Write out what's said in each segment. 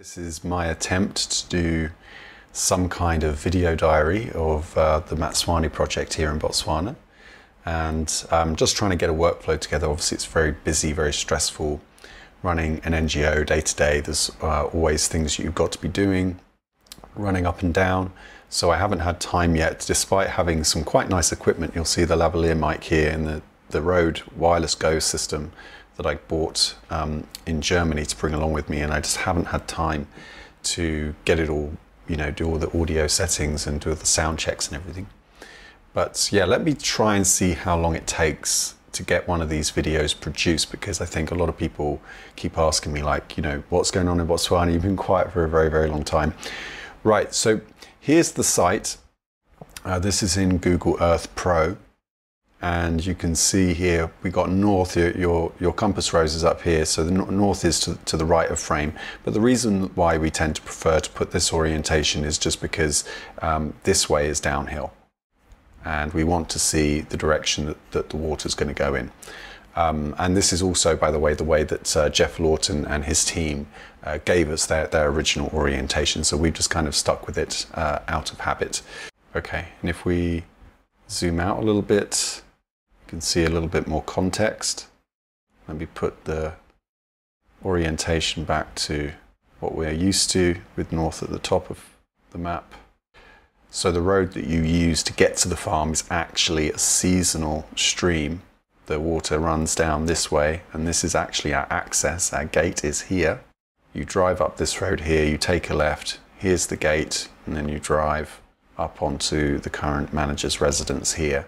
This is my attempt to do some kind of video diary of uh, the Matshwane project here in Botswana. And I'm just trying to get a workflow together. Obviously, it's very busy, very stressful running an NGO day to day. There's uh, always things you've got to be doing, running up and down. So I haven't had time yet, despite having some quite nice equipment. You'll see the lavalier mic here and the, the Rode Wireless Go system that I bought um, in Germany to bring along with me, and I just haven't had time to get it all, you know, do all the audio settings and do all the sound checks and everything. But yeah, let me try and see how long it takes to get one of these videos produced because I think a lot of people keep asking me like, you know, what's going on in Botswana? You've been quiet for a very, very long time. Right, so here's the site. Uh, this is in Google Earth Pro and you can see here we got north your, your, your compass rose is up here so the north is to, to the right of frame. But the reason why we tend to prefer to put this orientation is just because um, this way is downhill. And we want to see the direction that, that the water is going to go in. Um, and this is also by the way the way that uh, Geoff Lawton and his team uh, gave us their, their original orientation. So we've just kind of stuck with it uh, out of habit. Okay and if we zoom out a little bit can see a little bit more context. Maybe put the orientation back to what we're used to with north at the top of the map. So the road that you use to get to the farm is actually a seasonal stream. The water runs down this way and this is actually our access. Our gate is here. You drive up this road here, you take a left, here's the gate and then you drive up onto the current manager's residence here.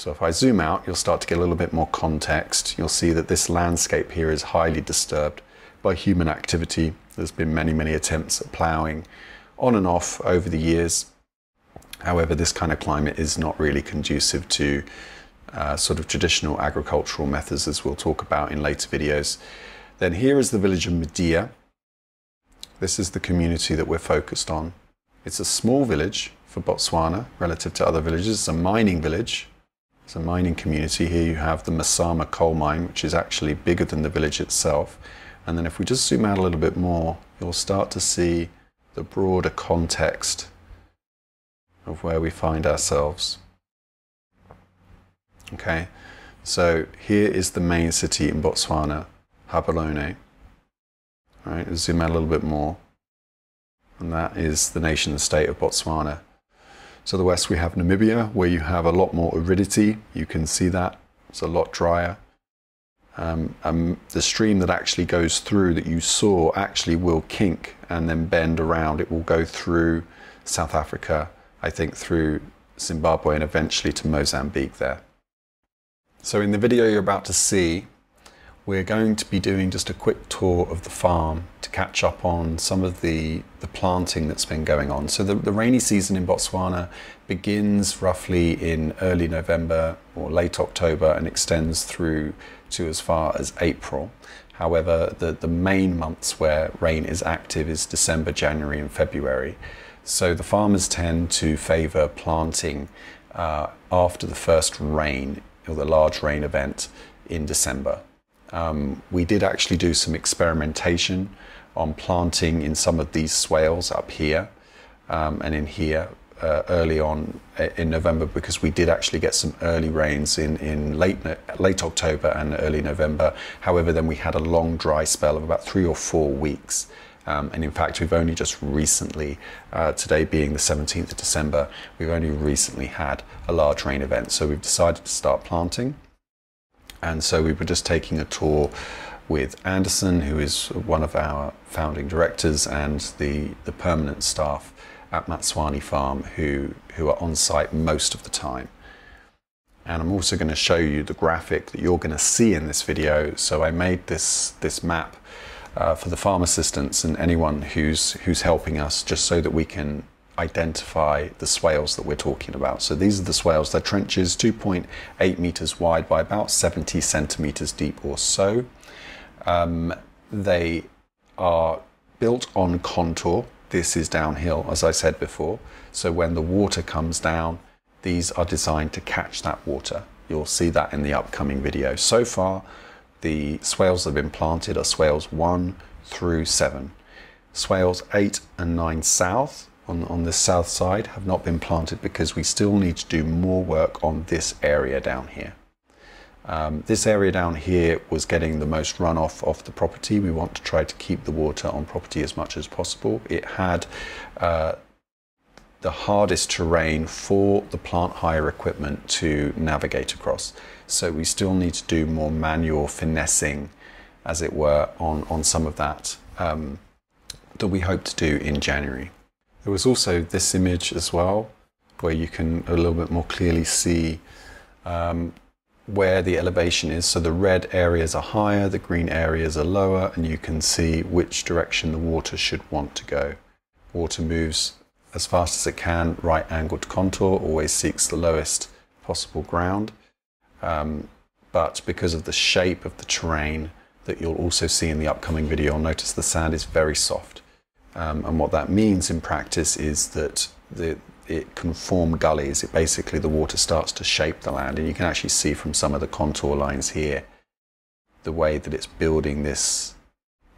So if I zoom out, you'll start to get a little bit more context. You'll see that this landscape here is highly disturbed by human activity. There's been many, many attempts at ploughing on and off over the years. However, this kind of climate is not really conducive to uh, sort of traditional agricultural methods, as we'll talk about in later videos. Then here is the village of Medie. This is the community that we're focused on. It's a small village for Botswana relative to other villages. It's a mining village it's a mining community. Here you have the Masama coal mine, which is actually bigger than the village itself. And then if we just zoom out a little bit more, you'll start to see the broader context of where we find ourselves. Okay, so here is the main city in Botswana, Gaborone. All right, zoom out a little bit more. And that is the nation state of Botswana. To the west we have Namibia where you have a lot more aridity. You can see that. It's a lot drier. Um, um, the stream that actually goes through that you saw actually will kink and then bend around. It will go through South Africa, I think through Zimbabwe and eventually to Mozambique there. So in the video you're about to see, we're going to be doing just a quick tour of the farm catch up on some of the, the planting that's been going on. So the, the rainy season in Botswana begins roughly in early November or late October and extends through to as far as April. However, the, the main months where rain is active is December, January and February. So the farmers tend to favour planting uh, after the first rain or the large rain event in December. Um, we did actually do some experimentation on planting in some of these swales up here um, and in here uh, early on uh, in November because we did actually get some early rains in, in late, late October and early November. However, then we had a long dry spell of about three or four weeks. Um, and in fact, we've only just recently, uh, today being the 17th of December, we've only recently had a large rain event. So we've decided to start planting. And so we were just taking a tour with Anderson, who is one of our founding directors, and the, the permanent staff at Matshwane Farm who, who are on site most of the time. And I'm also going to show you the graphic that you're going to see in this video. So I made this, this map uh, for the farm assistants and anyone who's, who's helping us just so that we can identify the swales that we're talking about. So these are the swales. They're trenches 2.8 meters wide by about 70 centimeters deep or so. Um, they are built on contour. This is downhill, as I said before. So when the water comes down, these are designed to catch that water. You'll see that in the upcoming video. So far, the swales that have been planted are swales one through seven. swales 8 and 9 south on, on the south side have not been planted because we still need to do more work on this area down here. Um, this area down here was getting the most runoff off the property. We want to try to keep the water on property as much as possible. It had uh, the hardest terrain for the plant hire equipment to navigate across. So we still need to do more manual finessing, as it were, on, on some of that um, that we hope to do in January. There was also this image as well, where you can a little bit more clearly see um, where the elevation is. So the red areas are higher, the green areas are lower, and you can see which direction the water should want to go. Water moves as fast as it can, right angled contour, always seeks the lowest possible ground. Um, but because of the shape of the terrain that you'll also see in the upcoming video, you'll notice the sand is very soft. Um, and what that means in practice is that the, it can form gullies. It basically, the water starts to shape the land. And you can actually see from some of the contour lines here, the way that it's building this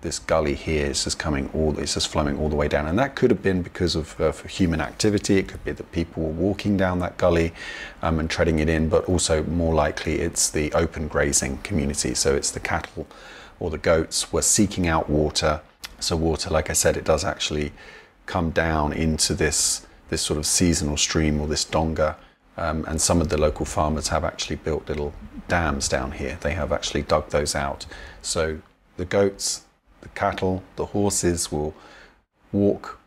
this gully here is just coming all it's just flowing all the way down and that could have been because of uh, human activity it could be that people were walking down that gully um, and treading it in but also more likely it's the open grazing community so it's the cattle or the goats were seeking out water so water like i said it does actually come down into this this sort of seasonal stream or this donga um, and some of the local farmers have actually built little dams down here they have actually dug those out so the goats the cattle, the horses will walk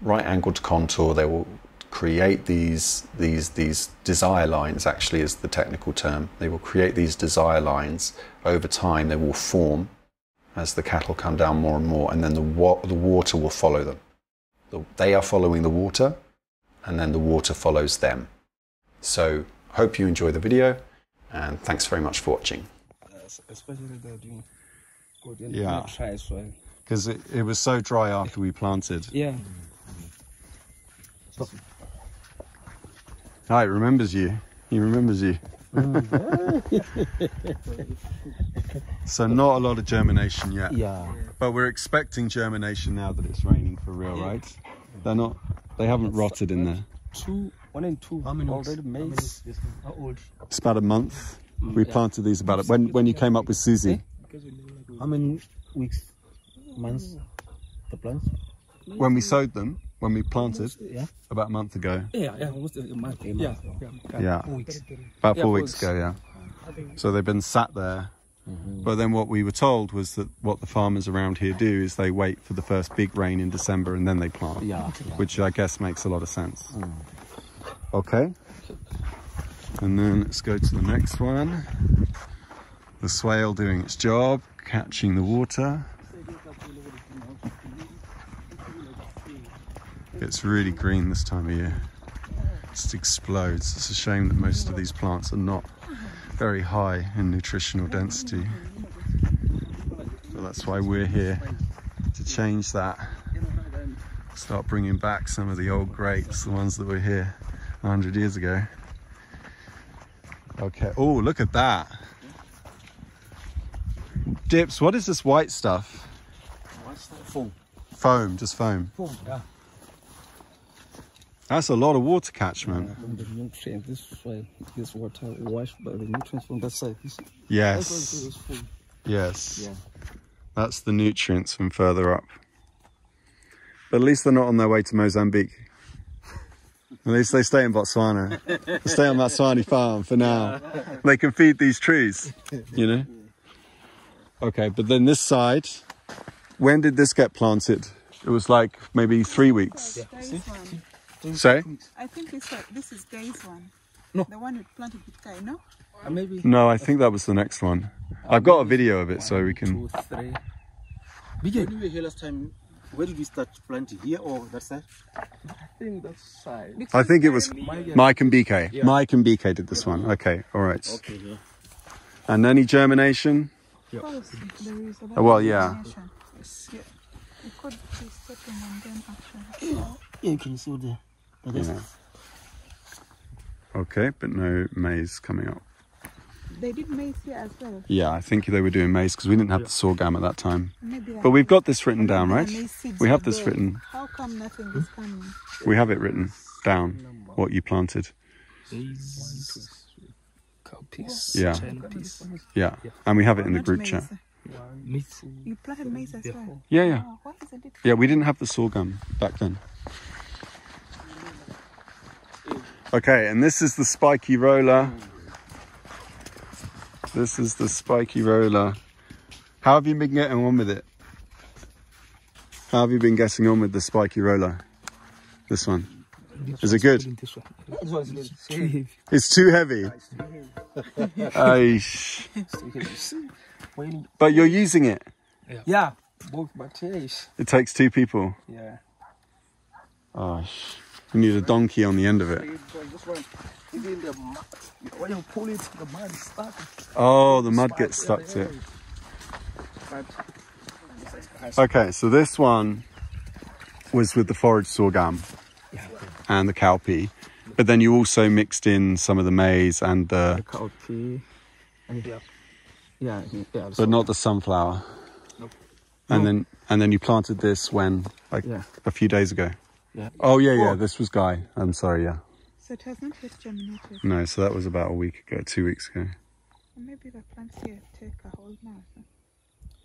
right angled to contour. They will create these these these desire lines. Actually, is the technical term. They will create these desire lines over time. They will form as the cattle come down more and more, and then the wa- the water will follow them. The, they are following the water, and then the water follows them. So, hope you enjoy the video, and thanks very much for watching. especially the good and Yeah. soil. Because it, it was so dry after we planted. Yeah. Ah, it remembers you. He remembers you. so not a lot of germination yet. Yeah. But we're expecting germination now that it's raining for real, right? They're not. They haven't rotted in there. Two, one and two already maize. How old? It's about a month. Mm, we yeah. planted these about when when you came up with Susie. Eh? How many weeks, months, the plants? When we sowed them, when we planted Yeah. about a month ago. Yeah, yeah, almost a month. Yeah, yeah. Yeah. Four weeks. About Yeah, four four weeks weeks. ago, yeah. So they've been sat there. Mm-hmm. But then what we were told was that what the farmers around here do is they wait for the first big rain in December and then they plant. Yeah. Which I guess makes a lot of sense. Mm. Okay. And then let's go to the next one. The swale doing its job, catching the water. It's really green this time of year. It just explodes. It's a shame that most of these plants are not very high in nutritional density. But that's why we're here to change that. Start bringing back some of the old grapes, the ones that were here 100 years ago. Okay. Oh, look at that. Dips, what is this white stuff? white stuff? Foam. Foam, just foam. Foam, yeah. That's a lot of water catchment. From the nutrients, this soil, this water washed by the nutrients from that side. This, that's why Yes. it was foam. Yes. Yeah. That's the nutrients from further up. But at least they're not on their way to Mozambique. At least they stay in Botswana. They stay on Matshwane farm for now. They can feed these trees, you know? Okay, but then this side, when did this get planted? It was like maybe three weeks. Guy's one. Say? I think this one, this is Guy's one. No. The one we planted with Guy, no? Uh, maybe No, I think that was the next one. I've got a video of it so we can. two, three. When you were here last time, where did we start planting? Here or that side? I think that side. I think it was Mike and BK. Mike and BK did this one. Okay, all right. Okay, yeah. And any germination? Of course, there is a lot Oh, well, yeah. information. Yeah. We could be stepping and then action. Yeah, you can see the, Mm-hmm. the. Yeah. Okay, but no maize coming up. They did maize here as well. Yeah, I think they were doing maize because we didn't have the sorghum at that time. Maybe But we've got this written down, right? the maize seeds We have this there. written. How come nothing is hmm? coming? We have it written down what you planted. Cowpeas. Yeah. China peas. Yeah, and we have it in the group maize. chat. Maize. You planted maize as well. Yeah, yeah, Oh, why isn't it? yeah. We didn't have the sorghum back then. Okay, and this is the spiky roller. This is the spiky roller. How have you been getting on with it? How have you been getting on with the spiky roller? This one. Is it good? This one. This one is too heavy. It's too heavy. It's too heavy. But you're using it. yeah, both but yes. It takes two people. Yeah. Oh, you need a donkey on the end of it. This one, even the mud, when you pull it, the mud is stuck. Oh, the mud gets stuck to it. Okay, so this one was with the forage sorghum and the cowpea, but then you also mixed in some of the maize and the, cowpea. and Yeah. Yeah, yeah. but not the sunflower. Nope. And then and then you planted this when like Yeah. a few days ago. Yeah. Oh yeah, yeah. This was Guy. I'm sorry. Yeah. So it has not yet germinated. No, so that was about a week ago, two weeks ago. Or maybe the plants here take a hold now.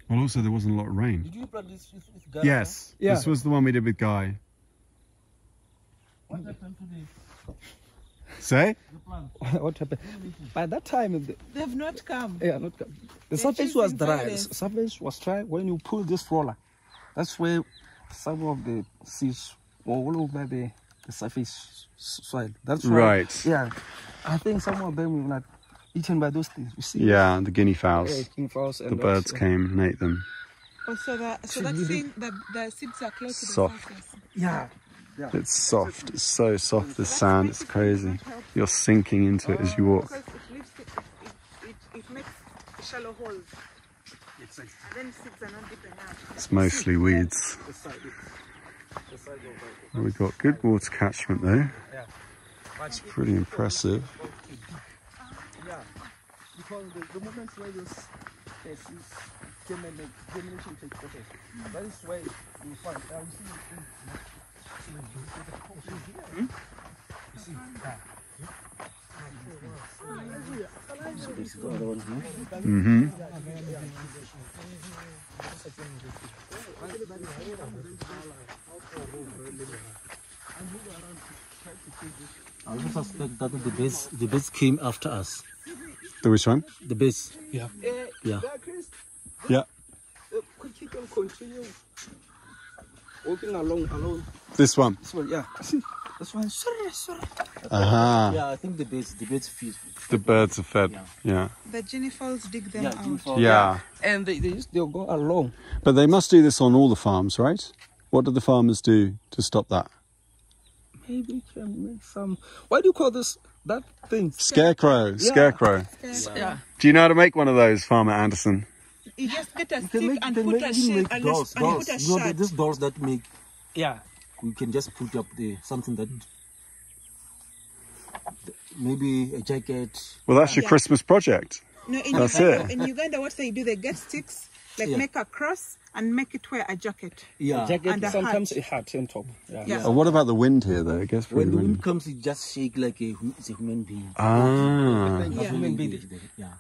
Well, also there wasn't a lot of rain. Did you plant this with, with Ghana? Yes. Yeah. This was the one we did with Guy. What happened to the, Say? the plant? what happened? By that time, the, They've not come. yeah, not come. the They're surface was dry. The surface was dry. When you pull this roller, that's where some of the seeds were all over the, the surface s- soil. That's why. Right. Yeah, I think some of them were not eaten by those things. You see. Yeah, the guinea fowls. Yeah, king fowls and The birds yeah. came and ate them. Oh, so that so that thing the the seeds are close to the Soft. surface. Yeah. It's soft. It's so soft. the sand. It's crazy. You're sinking into it as you walk. It leaves it, it, it, it makes shallow holes. And then seeds are not deep enough. It's mostly weeds. We've got good water catchment there. It's pretty impressive. Yeah, because the, the takes place, that is where you find. You see, you see, you see, yeah. Hmm I also suspect that the base, the base came after us. The which one? The base. Yeah. Yeah. Yeah. Could keep on continue walking along, along. This one. This one, yeah. See, this one, sorry, sorry. Aha. Yeah, I think the birds, the base feeds. The birds are fed. Yeah. The guinea dig them Yeah, out. guinea fowl. Yeah. And they, they used, they'll go along. But they must do this on all the farms, right? What do the farmers do to stop that? Maybe can make some. Why do you call this that thing? Scarecrow. Scarecrow. Yeah. Do you know how to make one of those, Farmer Anderson? You just get a stick make, and put make, a even shade and, dolls, a, and dolls. put a You know, shard. these dolls that make, Yeah. we can just put up the something that maybe a jacket. Well, that's your Yeah. Christmas project. No, in That's Uganda, it. in Uganda, what they do, they get sticks, like Yeah. make a cross and make it wear a jacket. Yeah. Jacket, And a sometimes hat. a hat on top. Yeah. Yeah. Oh, what about the wind here, though? It gets When the wind windy. comes, it just shake like a, it's a human being. Ah. Yeah. Human being. Yeah.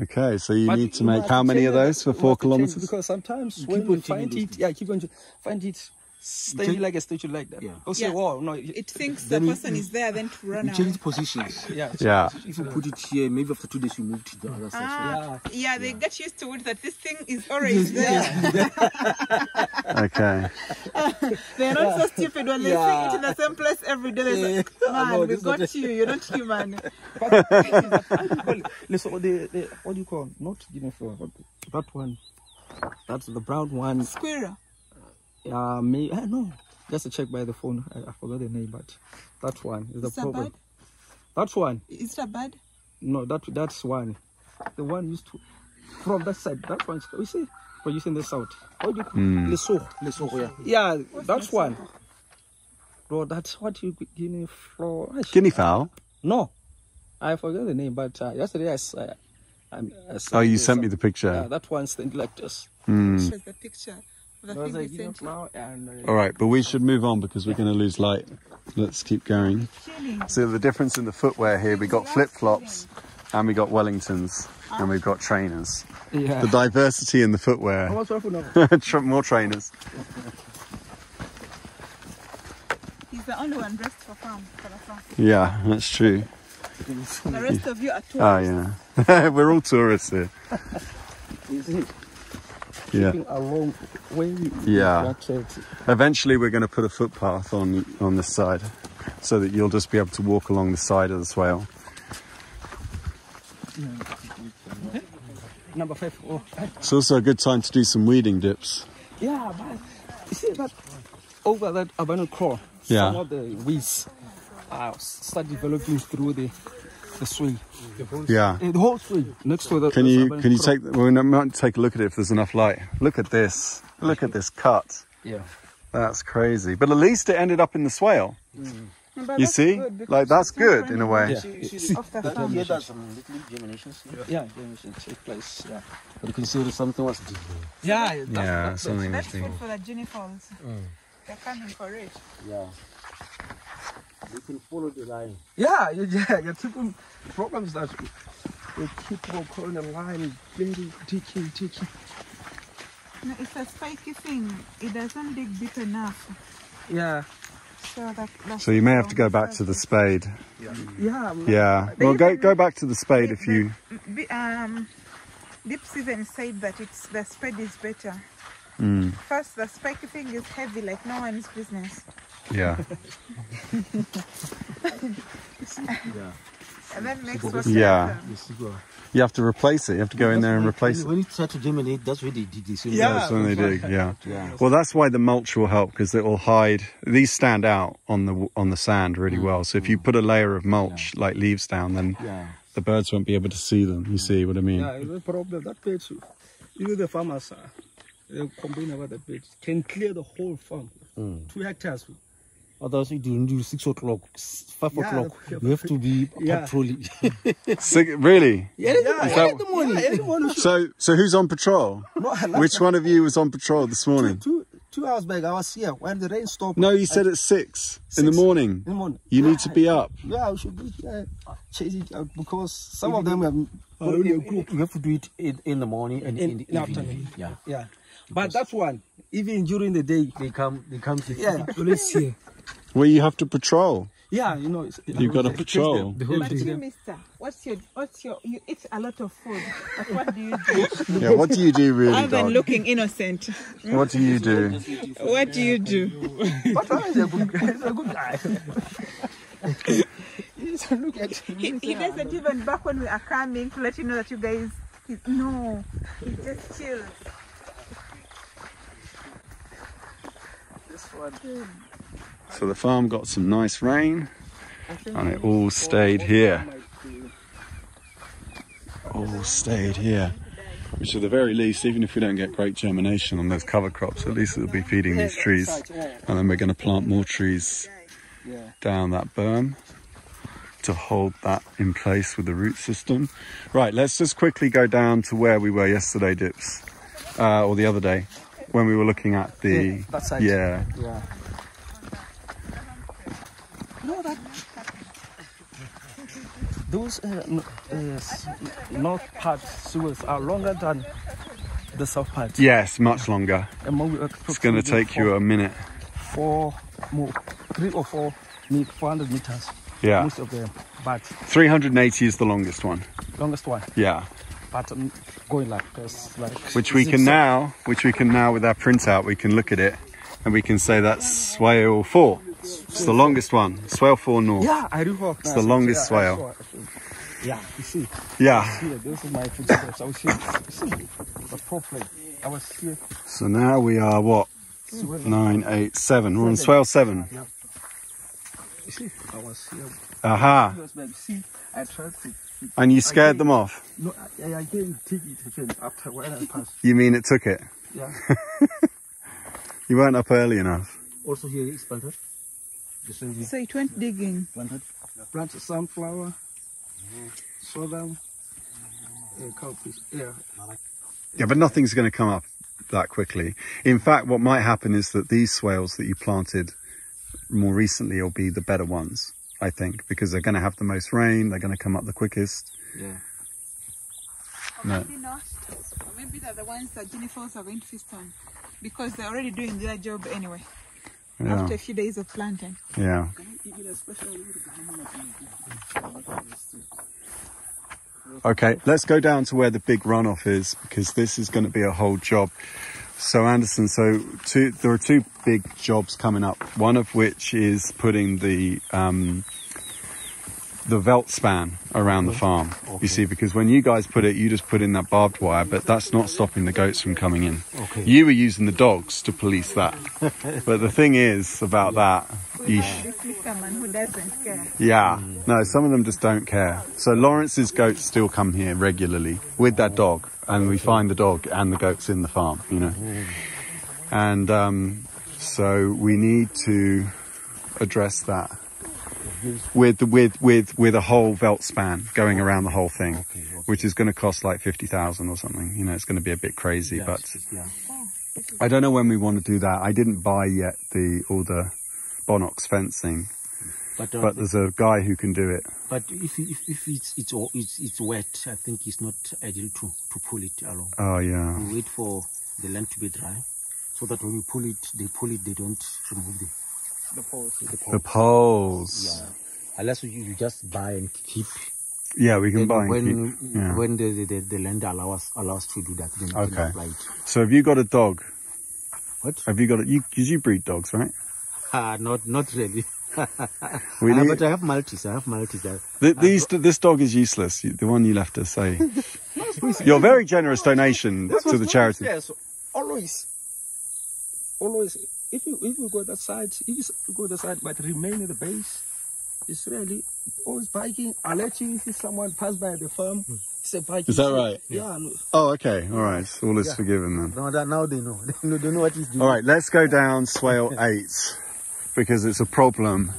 Okay, so you But need to make how many change of those for four have to change kilometers? Because sometimes You when you find it, yeah, keep on ch- find it standing change- like a statue like that. Yeah. Oh, say, Yeah. wow, no, It thinks Then the we- person is there, then to run You change positions. yeah, Yeah. If you put it here, maybe after two days you move to the other side. Ah, yeah, they get used to it that this thing is always there. Okay. They're not so stupid when they see it in the same place every day. They say, Yeah. man, No, we got not you. You're not human. But how do you? Listen, the, the, what do you call Not guinea fowl, that one. That's the brown one. Squirrel. Uh, may, uh, no, just to check by the phone. I, I forgot the name, but that one is the Is that problem. bad? That one. Is that bad? No, that that's one. The one used to from that side. That one. You see, producing the south. What do you call Hmm. Lesotho. Lesotho, yeah. Yeah, that's one. bro that's what you guinea flower. Guinea fowl? No, I forget the name, but uh, yesterday I, s- I, I'm- I Oh, you you sent me the picture. Yeah, that one stand like this. Shows the picture the There was thing a we yellow sent you. flower and All right, but we should move on because we're going to lose light. Let's keep going. Chilling. So the difference in the footwear here, we got flip flops and we got Wellingtons and we've got trainers. yeah. The diversity in the footwear. How much for now? Tr- More trainers. He's the only one dressed for farm, for the farm. Yeah, that's true. The rest of you are ah, tourists. Oh yeah, we're all tourists here. See, Yeah. a long way. Yeah. Eventually, we're going to put a footpath on on this side, so that you'll just be able to walk along the side of the swale. Number five. Oh, It's also a good time to do some weeding dips. yeah, but you see that over that abandoned core, Yeah. some of the weeds uh, start developing through the the swing. Yeah. The whole swing next to the. Can you can you core. take? We might take a look at it if there's enough light. Look at this. Look at this cut. Yeah. That's crazy. But at least it ended up in the swale. Mm. But You see? good Like that's good in a way. Yeah. Off the That farm. here some little germinations. Yeah, germination take place. Yeah. But you can see that something was deep. Yeah. Yeah, something That's food for the junipers. Mm. They're coming for it. Yeah. You can follow the line. Yeah, yeah, yeah. Your typical problems that they keep on calling the line, very digging, digging. No, it's a spiky thing. It doesn't dig deep enough. Yeah, So that, So you may have to go back to the spade. yeah. Yeah. yeah. Well, go go back to the spade if you. The, um, Deep even said that it's the spade is better. Mm, First, the spiky thing is heavy, like no one's business. Yeah. And then next was Yeah. You. You have to replace it. You have to go in there and replace it. When it starts to germinate, that's where they dig this. Yeah. That's when they dig. Yeah. Yeah. Well, that's why the mulch will help because it will hide. These stand out on the on the sand really well. So if you put a layer of mulch like leaves down, then Yeah. the birds won't be able to see them. You see what I mean? Yeah, the problem that page, even the farmers, uh, they complain about that page, can clear the whole farm, two hectares. Otherwise, you do do six o'clock, five Yeah, o'clock. yeah. You have to be Yeah. patrolling. Sick- really? Yeah, yeah, that- in the morning. Yeah, in. So so who's on patrol? No, Which one of you was on patrol this morning? two, two hours back, I was here when the rain stopped. No, you said at six in the morning. in the morning. You need to be up. Yeah, we should be here chasing out because some of them are But only a you, group. you have to do it in, in the morning and In- in, the evening. afternoon. Yeah. Yeah, but that one, even during the day, They come. They come to. yeah, police here. Well, you have to patrol. Yeah, you know, it's, You've got to patrol. The whole But you, day. mister, what's your, what's your, you eat a lot of food, but what do you do? Yeah. What do you do really, Other than dog? looking innocent, What do you do? what do you do? But uh, he's a good, he's a good guy. He's- Look at. He, he doesn't even back when we are coming to let you know that you guys, he, no, he just chills. This one. So the farm got some nice rain, and it all stayed here. All stayed here. Which, at the very least, even if we don't get great germination on those cover crops, at least it'll be feeding these trees. And then we're going to plant more trees down that berm to hold that in place with the root system. Right, let's just quickly go down to where we were yesterday, Dips, uh, or the other day, when we were looking at the. Yeah. Yeah. Yeah. No, that. Those uh, uh, north part sewers are longer than the south part. Yes, much longer. Uh, It's going to take you a minute. four, more, three or four, me- 400 meters. Yeah. Most of them, but 380 is the longest one. longest one. Yeah. But um, going like this, like Which we can now, which we can now with our printout, we can look at it and we can say that's swale 4. It's the longest one. Swale 4 north. Yeah, I recall. It's the longest swale. Yeah, you see, Yeah. here, this is my footsteps. I was here, see, the problem. I was here. So now we are what? Nine, eight, seven. We're on swale 7. Yeah. You see, I was here. Aha. See, I tried to. And you scared them off? No, I, I didn't take it again after when I passed. You mean it took it? Yeah. You weren't up early enough. Also here is planted. The same So it went digging. planted. Plant sunflower. sorghum, uh, cowpeas. Yeah, Yeah, but nothing's going to come up that quickly. In fact, what might happen is that these swales that you planted more recently will be the better ones, I think, because they're going to have the most rain, they're going to come up the quickest. yeah. Or No. maybe not. Or maybe they're the ones that Jennifer's are going to feast on. Because they're already doing their job anyway. Yeah, After a few days of planting. yeah. Okay, let's go down to where the big runoff is because this is going to be a whole job. So Anderson, so two, there are two big jobs coming up. One of which is putting the um, the Veldspan around the mm-hmm. farm. You see, because when you guys put it, you just put in that barbed wire, but that's not stopping the goats from coming in. Okay. You were using the dogs to police that, but the thing is about that, you. This fisherman who doesn't care. Yeah, mm. no, some of them just don't care. So Lawrence's goats still come here regularly with that dog, and we find the dog and the goats in the farm, you know. Mm. And um, so we need to address that with with with with a whole Veldspan going around the whole thing, which is going to cost like fifty thousand or something. You know, it's going to be a bit crazy, Yeah, but yeah. I don't know when we want to do that. I didn't buy yet the all the Bonnox fencing, But, uh, but there's a guy who can do it. but if, if, if it's, it's, all- it's, it's wet, I think it's not ideal to, to pull it along. Oh yeah. We wait for the land to be dry so that when we pull it, they pull it, they don't remove the, The poles. the pole. The poles. Yeah. Unless you, you just buy and keep. Yeah, we can Then buy when. Yeah. when the, the, the, the land allows allows to do that, then you Okay. can apply it. So have you got a dog? What? Have you got a, you, cause you breed dogs, right? Ah, not not really. We Ah, need, but I have Maltese. I have Maltese. I- th- these, this dog is useless. The one you left us say. Your very generous donation to the charity. Yes, always, always. If you if you go that side, if you go that side, but remain at the base, it's really always biking. I let you see someone pass by the farm, hmm. it's a biking. Is that right? Yeah. no, Oh, okay. All right. All is forgiven then. Now, that, now they know. They know, they know what he's doing. All right. Let's go down swale eight because it's a problem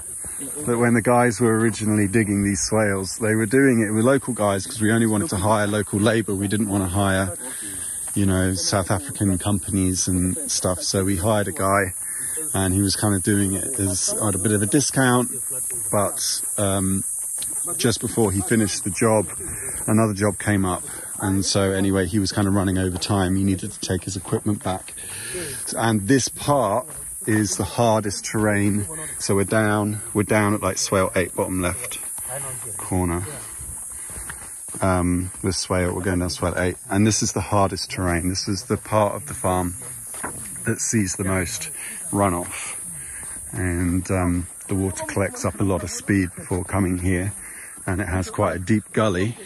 that when the guys were originally digging these swales, they were doing it with local guys because we only wanted to hire local labour. We didn't want to hire, you know, South African companies and stuff. So we hired a guy and he was kind of doing it as at a bit of a discount. But um, just before he finished the job, another job came up. And so anyway, he was kind of running over time. He needed to take his equipment back. And this part is the hardest terrain. So we're down, we're down at like swale eight, bottom left corner. Um, this swale, we're going down swale eight. And this is the hardest terrain. This is the part of the farm that sees the most runoff. And um, the water collects up a lot of speed before coming here. And it has quite a deep gully.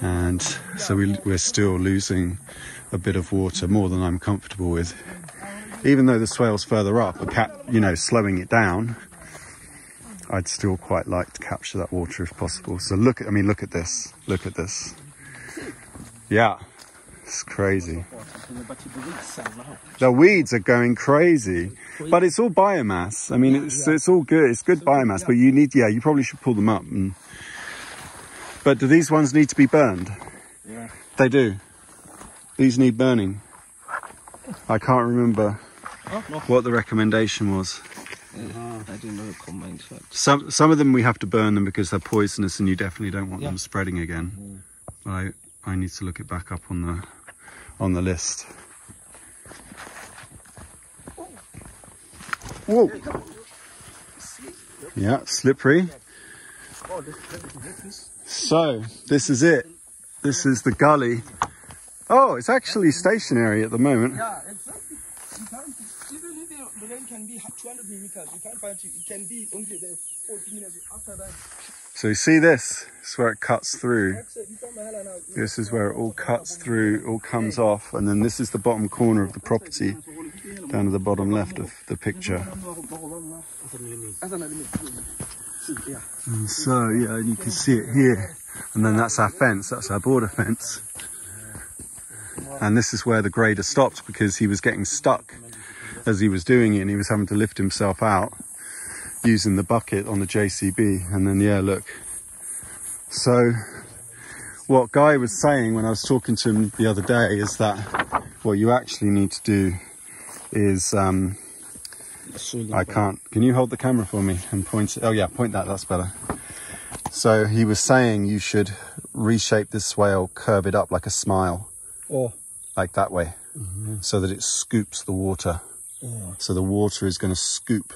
And so we, we're still losing a bit of water, more than I'm comfortable with. Even though the swale's further up, you know, slowing it down, I'd still quite like to capture that water if possible. So look at, I mean, look at this. Look at this. Yeah, it's crazy. The weeds are now. The weeds are going crazy, but it's all biomass. I mean, it's it's all good. It's good biomass, but you need, yeah, you probably should pull them up. And, but do these ones need to be burned? Yeah. They do. These need burning. I can't remember what the recommendation was. I didn't know combined. But Some some of them we have to burn them because they're poisonous, and you definitely don't want them spreading again. Mm-hmm. I I need to look it back up on the on the list. Whoa. Yeah, slippery. oh, this, this, this, So this is it. This is the gully. Oh, it's actually stationary at the moment. yeah, exactly. You can't, even if the, the rain can be 200 millimeters, you can't find it. It can be only there 40 minutes after that. So you see this? It's where it cuts through. Like I said, you come here now. This is where it all cuts through, all comes off, and then this is the bottom corner of the property, down to the bottom left of the picture. And so, yeah, and you can see it here. And then that's our fence, that's our border fence. And this is where the grader stopped because he was getting stuck as he was doing it and he was having to lift himself out using the bucket on the JCB. And then, yeah, look, So, what Guy was saying when I was talking to him the other day is that what you actually need to do is um, I can't. Can you hold the camera for me and point it? Oh yeah, point that. That's better. So he was saying you should reshape this swale, curve it up like a smile, Or? like that way, so that it scoops the water. So the water is going to scoop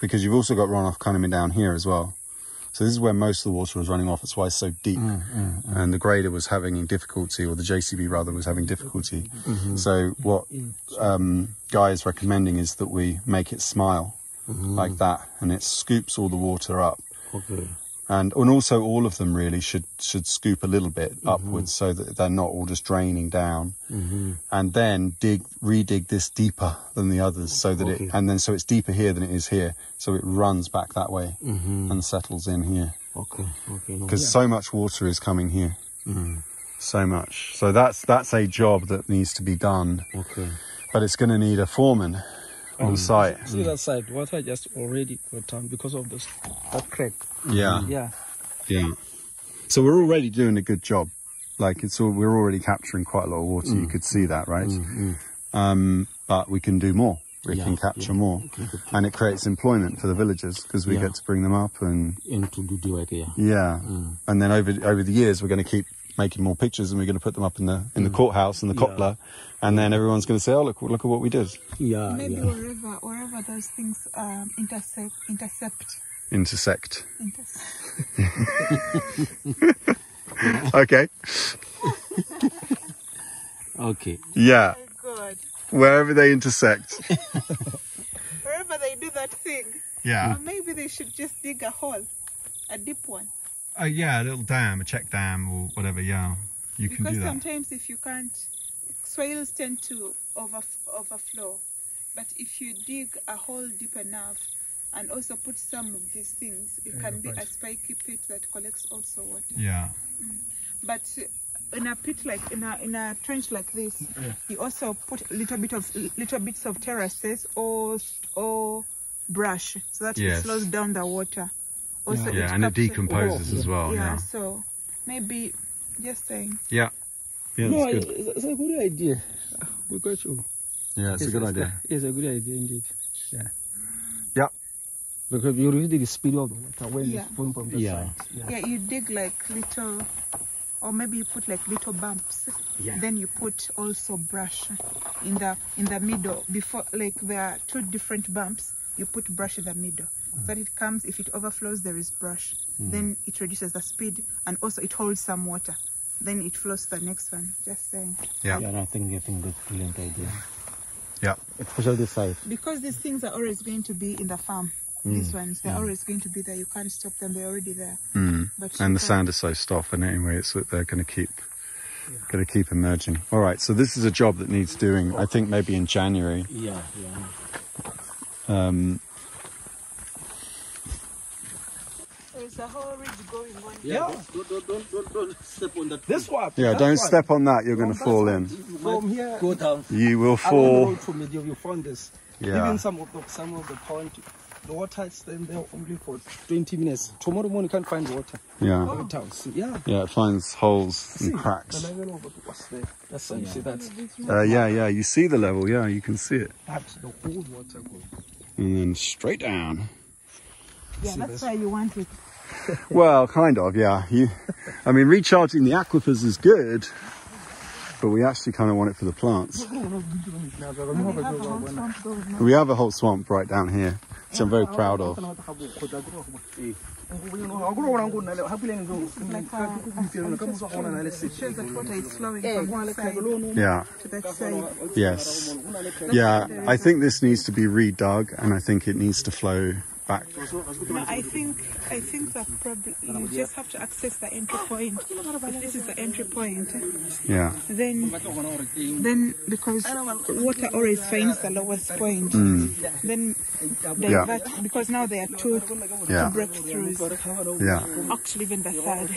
because you've also got runoff coming down here as well. So this is where most of the water was running off. That's why it's so deep. Mm, mm, mm. And the grader was having difficulty, or the JCB rather was having difficulty. Mm-hmm. So what um, Guy is recommending is that we make it smile mm-hmm. like that, and it scoops all the water up. Okay. And and also all of them really should should scoop a little bit mm-hmm. upwards so that they're not all just draining down. Mm-hmm. And then dig redig this deeper than the others so that Okay. it and then so it's deeper here than it is here. So it runs back that way mm-hmm. and settles in here. Okay. Okay. No. Because so much water is coming here. Mm. So much. So that's that's a job that needs to be done. Okay. But it's gonna need a foreman on um, site. See that side, water just already got down because of this that crack. Yeah. Yeah. Yeah. So we're already doing a good job. Like it's all, we're already capturing quite a lot of water. You mm. could see that, right? Mm, mm. Um, but we can do more. We Yeah, can capture yeah. more, and it creates employment for the villagers because we Yeah. get to bring them up and And to do the work, yeah. yeah. And then over over the years, we're going to keep making more pictures and we're going to put them up in the in the courthouse and the kgotla, and then everyone's going to say, "Oh, look, look at what we did." Yeah. Maybe yeah. wherever wherever those things um, intercept intercept Intersect. intercept. Okay. Okay. Yeah. Oh God, Wherever they intersect. wherever they do that thing, Yeah. or maybe they should just dig a hole, a deep one. Uh, yeah, a little dam, a check dam or whatever. Yeah, you can because do that. sometimes if you can't, swales tend to over, overflow. But if you dig a hole deep enough and also put some of these things, it can be a spiky pit that collects also water. Yeah. Mm. But in a pit like in a in a trench like this, you also put little bit of little bits of terraces or or brush so that Yes. it slows down the water. Also, Yeah, and it decomposes as well. yeah, Yeah. so maybe just saying. Yeah. Yeah, no, that's good. it's, it's a good idea. We got you. Yeah, it's a good idea. It's a good idea indeed. Yeah. Yeah. Because you reduce the speed of the water when Yeah. it's flowing from the Yeah. side. Yeah. Yeah, you dig like little, or maybe you put like little bumps. Yeah. Then you put also brush in the in the middle before like there are two different bumps. You put brush in the middle. So that it comes if it overflows there is brush. Mm. Then it reduces the speed and also it holds some water. Then it flows to the next one. Just saying. Yeah. Yeah, and I think I think that's brilliant idea. Yeah. Especially this side. Because these things are always going to be in the farm. These ones, they're always going to be there. You can't stop them. They're already there. Mm. But And the can- sand is so soft, and anyway, it's that they're going to keep, going to keep emerging. All right, so this is a job that needs doing. I think maybe in January. Yeah, yeah. Um, There's a whole ridge going on. Yeah. Don't, don't, don't, don't, don't step on that. This one. yeah, don't one. step on that. You're going to fall in. From here, Go down. You will along the fall. road from Medie, you found this. Yeah. Even some of the some of the point, the water is staying there only for 20 minutes. Tomorrow morning you can't find water. Yeah. Oh. Towns. Yeah. Yeah, it finds holes See, and cracks. The level of it was there. That's how you see that. Uh, yeah, yeah, you see the level. Yeah, you can see it. That's the whole water going. And then straight down. Yeah, that's why you want it. Well, kind of, yeah. You, I mean, recharging the aquifers is good, but we actually kind of want it for the plants. We have a whole swamp right down here, which I'm very proud of. Yeah, yes. Yeah, I think this needs to be redug and I think it needs to flow back. No, I think I think the problem you just have to access the entry point. If this is the entry point, Yeah, then then because water always finds the lowest point, hmm. then divert because now there are two, Yeah. two breakthroughs, yeah, actually even the third.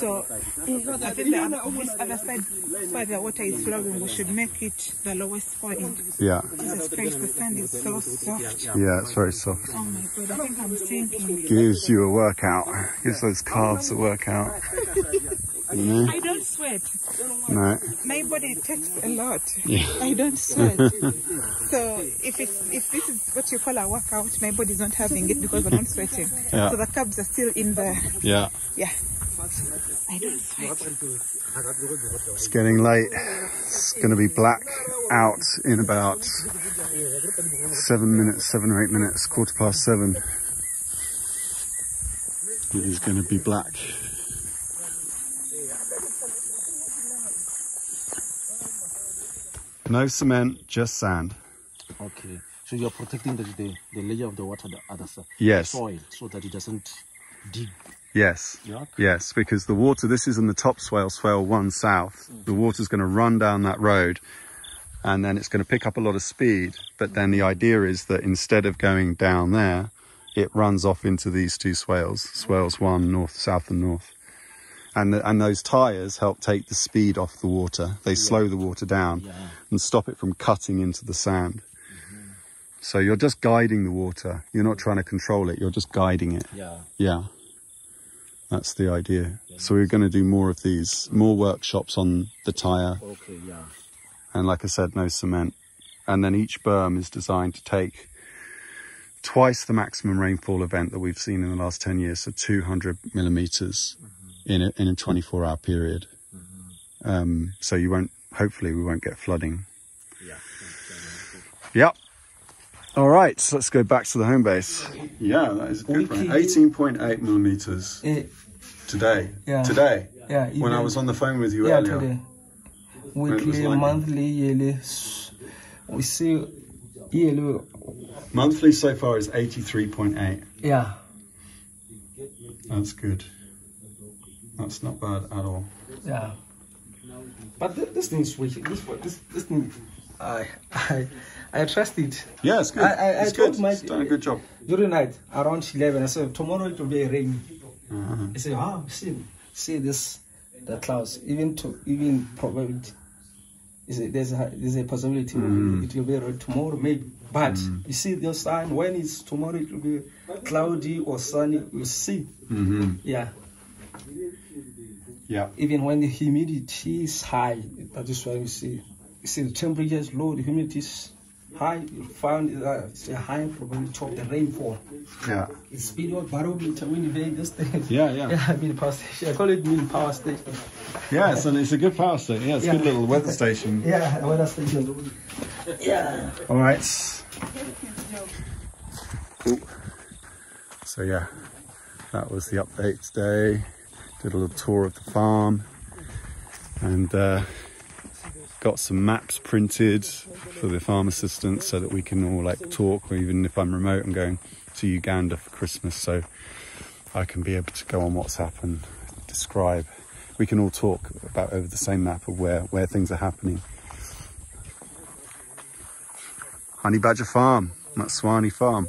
So I think the other, this other side where the water is flowing, we should make it the lowest point. yeah, Jesus Christ, the sand is so soft. yeah, it's very soft. Oh my I think I'm sinking. Gives you a workout. Gives those calves a workout. You know? I don't sweat. No. My body takes a lot. Yeah. I don't sweat. so if it's if this is what you call a workout, my body's not having it because I'm not sweating. Yeah. So the carbs are still in there. Yeah. Yeah. I don't sweat. It's getting late. It's going to be black out in about seven minutes, seven or eight minutes, quarter past seven. It is going to be black. No cement, just sand. Okay. So you're protecting the, the, the layer of the water, the other side. Yes. Soil, so that it doesn't dig. Yes. Yes, because the water, this is in the top swale, swale one south. Mm. The water's going to run down that road and then it's going to pick up a lot of speed. But then the idea is that instead of going down there, it runs off into these two swales, swales one, north, south, and north. And, the, and those tyres help take the speed off the water. They slow the water down Yeah. and stop it from cutting into the sand. Mm-hmm. So you're just guiding the water. You're not trying to control it, you're just guiding it. Yeah. Yeah. That's the idea. So we're going to do more of these, more workshops on the tyre. Okay, yeah. And like I said, no cement. And then each berm is designed to take twice the maximum rainfall event that we've seen in the last 10 years. So 200 millimeters in a, in a 24 hour period. Um, so you won't, hopefully we won't get flooding. Yeah. Yep. All right, so let's go back to the home base. Yeah, that is a good one. 18.8 millimeters today. Yeah. Today. yeah. When I was on the phone with you yeah, earlier. today. It was Weekly, monthly, yearly. We see yearly. Monthly so far is 83.8. Yeah. That's good. That's not bad at all. Yeah. But th- this thing is wicked. This one- this this thing, I I I trust it. Yeah, it's good. I- I- I it's told good. my- it's done a good job. During night around eleven, I said tomorrow it will be rain. Uh-huh. I said, ah, see, see this, the clouds. Even to even probability. There's a there's a possibility Mm. it will be tomorrow maybe. But you see the sign when it's tomorrow it will be cloudy or sunny. You see, Mm-hmm. yeah. Yeah. even when the humidity is high, that is why you see, you see the temperature is low, the humidity is high, you find uh, it's a high probability of the rainfall. Yeah. It's video barometer, Winnipeg, this thing. Yeah, yeah. Yeah, mini power station. I call it mini power station. Yeah, it's, an, it's a good power station. Yeah, it's a Yeah. good little weather station. Yeah, weather station. Yeah. All right. Cool. So yeah, that was the update today. Did a little tour of the farm and uh, got some maps printed for the farm assistants so that we can all like talk. Or even if I'm remote, I'm going to Uganda for Christmas, so I can be able to go on WhatsApp and describe. We can all talk about over the same map of where where things are happening. Honey Badger Farm, Matshwane Farm.